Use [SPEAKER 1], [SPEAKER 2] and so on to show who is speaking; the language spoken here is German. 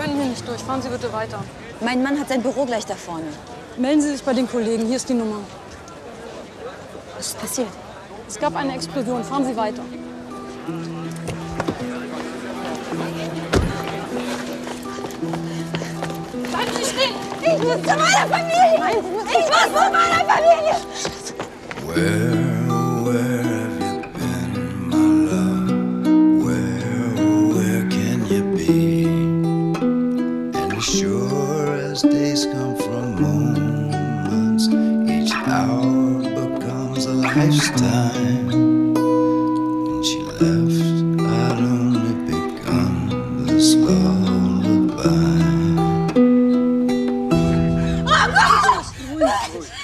[SPEAKER 1] können hier nicht durch. Fahren Sie bitte weiter.
[SPEAKER 2] Mein Mann hat sein Büro gleich da vorne.
[SPEAKER 1] Melden Sie sich bei den Kollegen. Hier ist die Nummer.
[SPEAKER 2] Was ist passiert?
[SPEAKER 1] Es gab eine Explosion. Fahren Sie weiter.
[SPEAKER 2] Bleiben Sie stehen! Ich muss zu meiner Familie! Ich muss zu meiner Familie!
[SPEAKER 3] Where, as sure as days come from moments, each hour becomes a lifetime. When she left, I'd only begun this lullaby.
[SPEAKER 2] Oh, Louis!